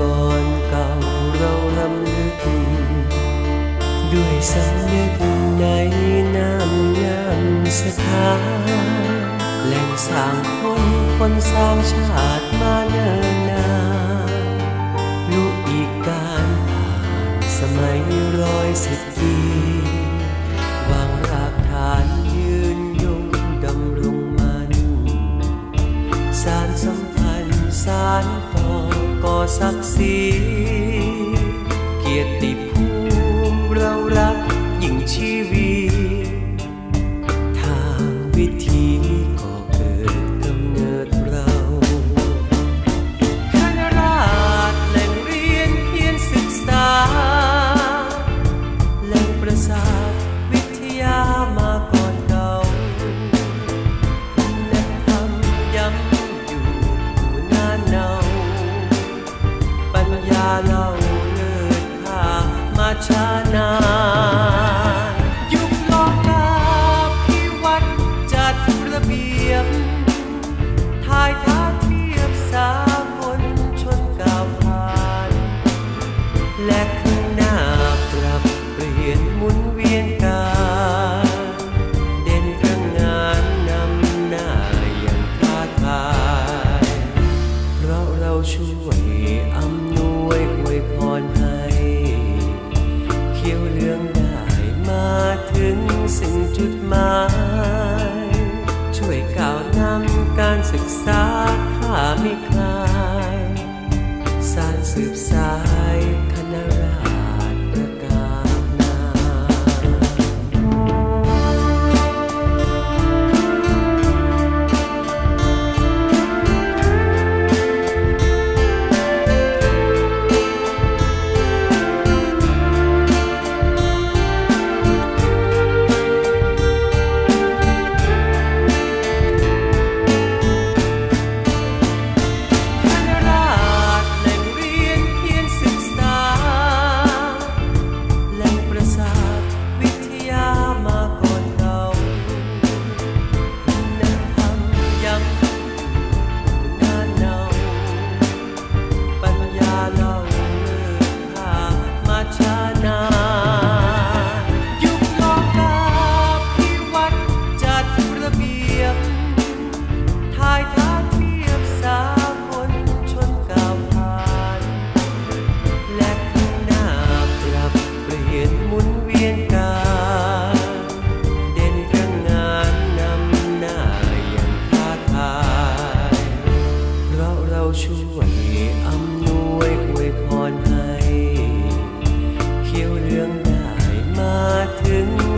ก่อนเก่าเรารำลึก ด้วยสำนึกในน้ำยำสถานแหล่งสร้างคนคนสร้างชาติมาเนิ่นนานลูกอีกการผ่านสมัยร้อยสิบปี ก่อ เล่าเลิศค่ามาช้านานยุคโลกาพิวัตรจัดระเบียบทายท้าเทียบสากลชนก้าวผ่าน และข้างหน้าปรับเปลี่ยนหมุนเวียนกายเด่นเรื่องงานนำหน้าอย่างท้าทาย เพราะเราช่วย ส ม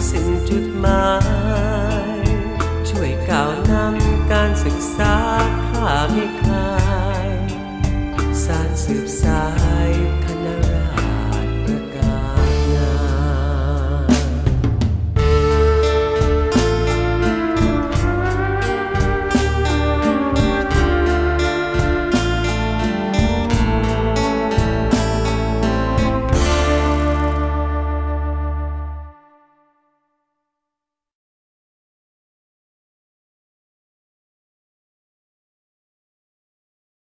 สิ่งจุดหมาย ช่วยก้าวนำการศึกษาข้าไม่ค